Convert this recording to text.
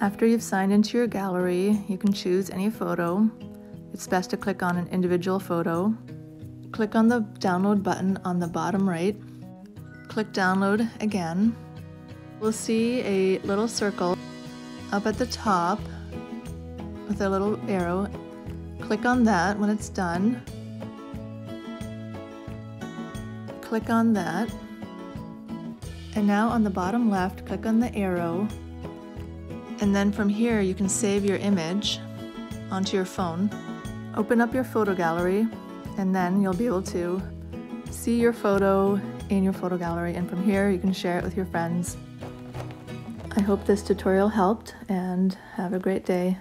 After you've signed into your gallery, you can choose any photo. It's best to click on an individual photo. Click on the download button on the bottom right. Click download again. We'll see a little circle up at the top with a little arrow. Click on that when it's done. Click on that. And now on the bottom left, click on the arrow and then from here, you can save your image onto your phone. Open up your photo gallery, and then you'll be able to see your photo in your photo gallery. And from here, you can share it with your friends. I hope this tutorial helped, and have a great day.